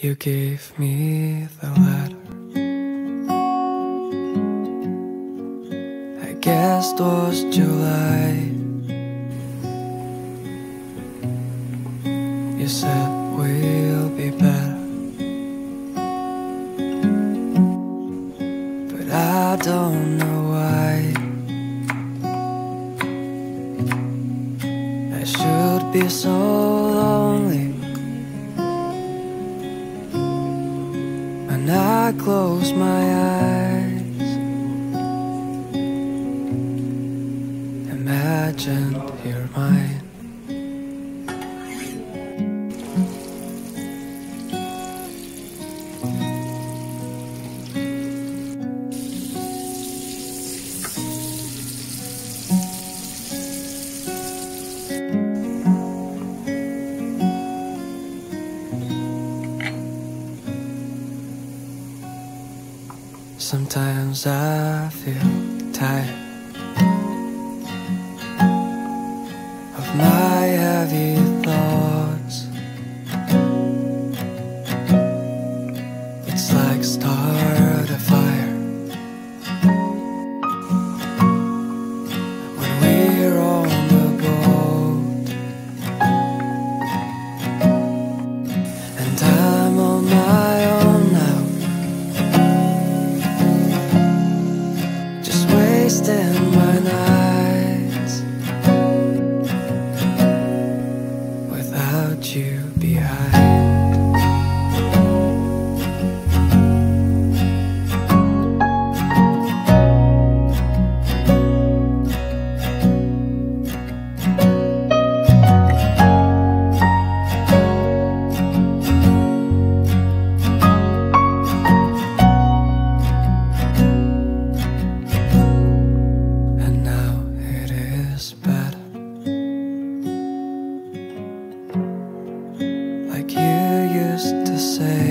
You gave me the letter. I guess it was July. You said we'll be better. But I don't know why. I should be so I close my eyes, imagine you're mine. Sometimes I feel tired you say.